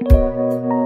you